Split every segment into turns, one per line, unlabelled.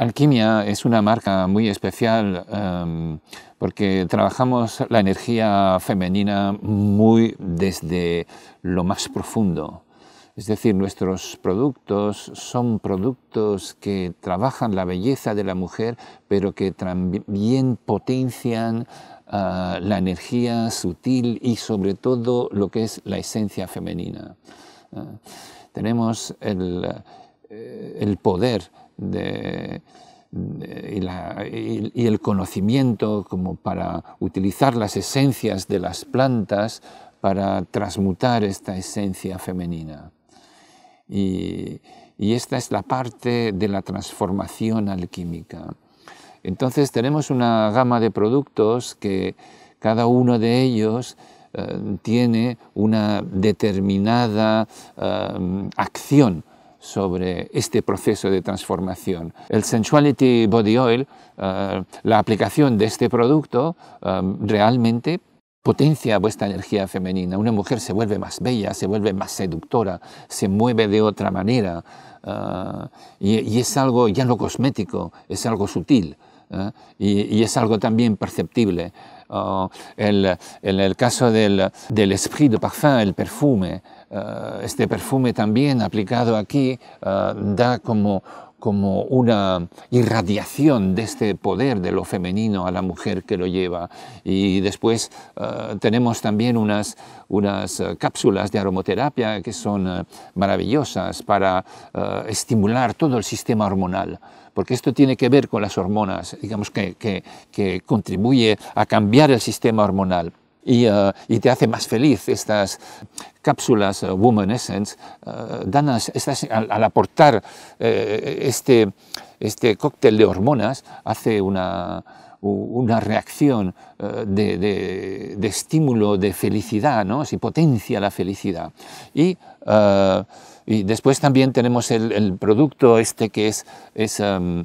Alquimia es una marca muy especial em, porque trabajamos la energía femenina muy desde lo más profundo. Es decir, nuestros productos son productos que trabajan la belleza de la mujer, pero que también potencian ah, la energía sutil y sobre todo lo que es la esencia femenina. Ah, tenemos el, eh, el poder y, el conocimiento como para utilizar las esencias de las plantas para transmutar esta esencia femenina. Y, esta es la parte de la transformación alquímica. Entonces tenemos una gama de productos que cada uno de ellos eh, tiene una determinada eh, acción sobre este proceso de transformación. El Sensuality Body Oil, eh, la aplicación de este producto eh, realmente potencia vuestra energía femenina. Una mujer se vuelve más bella, se vuelve más seductora, se mueve de otra manera. Eh, y, es algo ya no cosmético, es algo sutil. Y, es algo también perceptible. en el caso del, del esprit de parfum, el perfume, eh, este perfume también aplicado aquí eh, da como, como una irradiación de este poder de lo femenino a la mujer que lo lleva. Y después eh, tenemos también unas, unas cápsulas de aromoterapia que son maravillosas para estimular todo el sistema hormonal porque esto tiene que ver con las hormonas, digamos que, que, que contribuye a cambiar el sistema hormonal. Eh, y, te hace más feliz. Estas cápsulas uh, Woman Essence dan al, aportar este, este cóctel de hormonas, hace una, una reacción de, de, estímulo, de felicidad, ¿no? Si potencia la felicidad. Y, después también tenemos el, el, producto este que es, es um,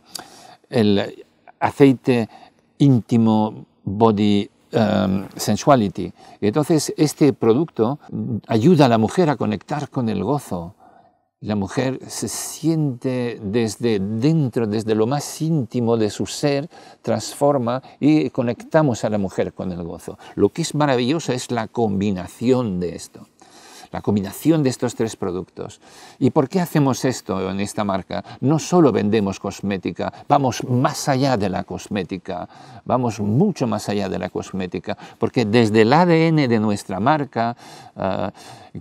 el aceite íntimo body Um, sensuality. Entonces este producto ayuda a la mujer a conectar con el gozo. La mujer se siente desde dentro, desde lo más íntimo de su ser, transforma y conectamos a la mujer con el gozo. Lo que es maravilloso es la combinación de esto la combinación de estos tres productos. ¿Y por qué hacemos esto en esta marca? No solo vendemos cosmética, vamos más allá de la cosmética, vamos mucho más allá de la cosmética, porque desde el ADN de nuestra marca eh,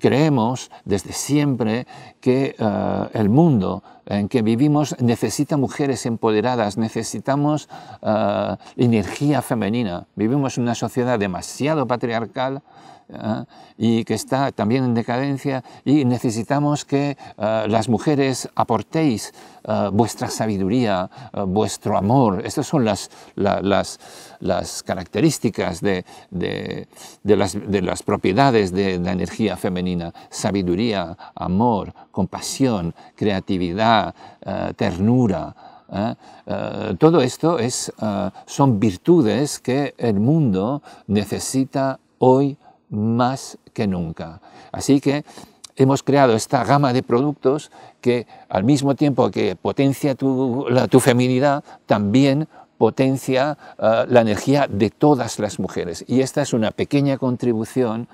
creemos desde siempre que eh, el mundo en que vivimos necesita mujeres empoderadas, necesitamos eh, energía femenina. Vivimos en una sociedad demasiado patriarcal, ¿eh? y que está también en decadencia y necesitamos que eh, las mujeres aportéis eh, vuestra sabiduría, vuestro amor. Estas son las, las, las características de, de, de, las, de, las, propiedades de la energía femenina. Sabiduría, amor, compasión, creatividad, ternura. todo esto es, son virtudes que el mundo necesita hoy más que nunca. Así que hemos creado esta gama de productos que al mismo tiempo que potencia tu, feminidad, también potencia eh, la energía de todas las mujeres. Y esta es una pequeña contribución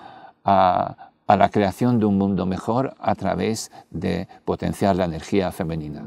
a, a la creación de un mundo mejor a través de potenciar la energía femenina.